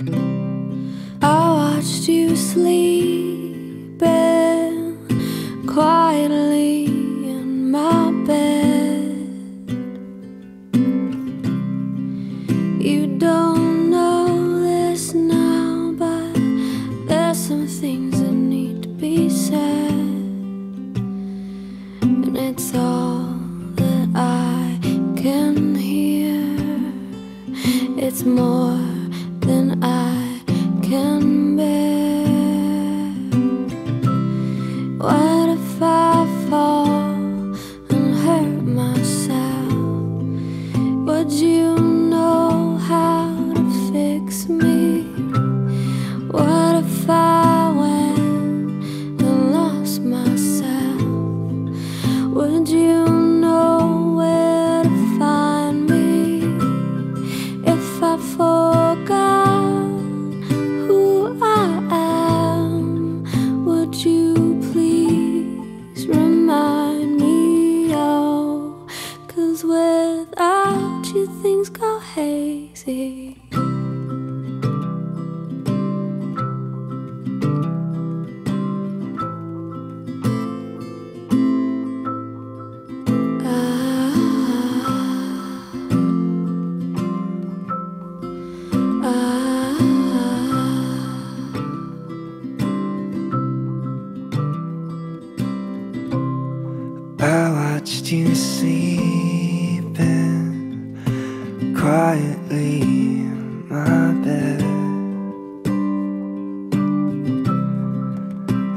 I watched you sleeping quietly in my bed. You don't know this now, but there's some things that need to be said, and it's all that I can hear. It's more go hazy. I watched you sleeping quietly in my bed.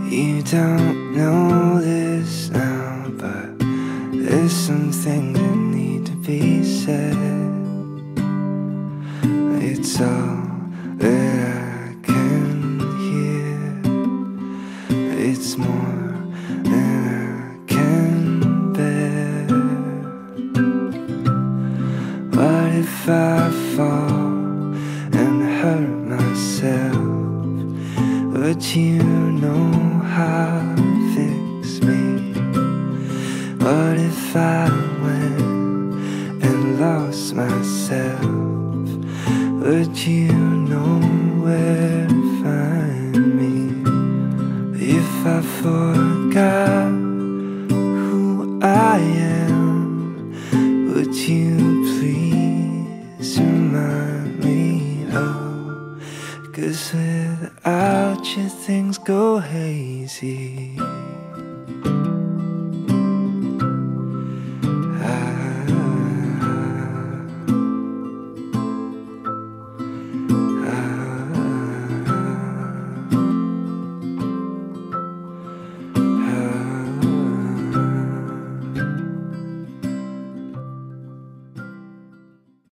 You don't know this now, but there's some things that need to be said. It's all that if I fall and hurt myself? Would you know how to fix me? What if I went and lost myself? Would you remind me? Oh, cause without you things go hazy.